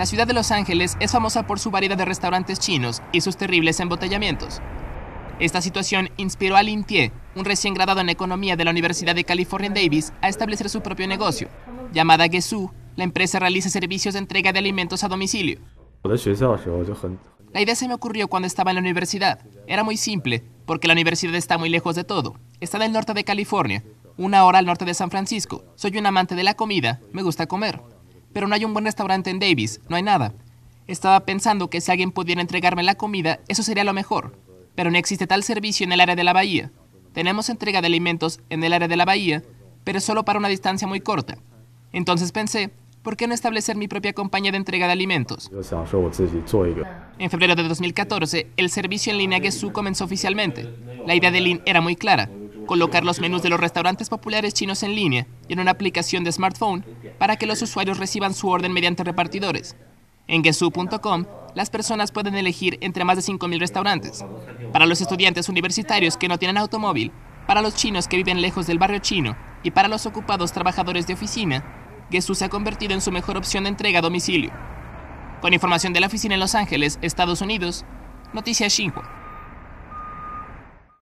La ciudad de Los Ángeles es famosa por su variedad de restaurantes chinos y sus terribles embotellamientos. Esta situación inspiró a Lin Tie, un recién graduado en economía de la Universidad de California en Davis, a establecer su propio negocio. Llamada Gesu, la empresa realiza servicios de entrega de alimentos a domicilio. La idea se me ocurrió cuando estaba en la universidad. Era muy simple, porque la universidad está muy lejos de todo. Está en el norte de California, una hora al norte de San Francisco. Soy un amante de la comida, me gusta comer. Pero no hay un buen restaurante en Davis, no hay nada. Estaba pensando que si alguien pudiera entregarme la comida, eso sería lo mejor. Pero no existe tal servicio en el área de la bahía. Tenemos entrega de alimentos en el área de la bahía, pero solo para una distancia muy corta. Entonces pensé, ¿por qué no establecer mi propia compañía de entrega de alimentos? En febrero de 2014, el servicio en línea Gesu comenzó oficialmente. La idea de Lin era muy clara, colocar los menús de los restaurantes populares chinos en línea y en una aplicación de smartphone para que los usuarios reciban su orden mediante repartidores. En Gesu.com, las personas pueden elegir entre más de 5.000 restaurantes. Para los estudiantes universitarios que no tienen automóvil, para los chinos que viven lejos del barrio chino y para los ocupados trabajadores de oficina, Gesu se ha convertido en su mejor opción de entrega a domicilio. Con información de la oficina en Los Ángeles, Estados Unidos, Noticias Xinhua.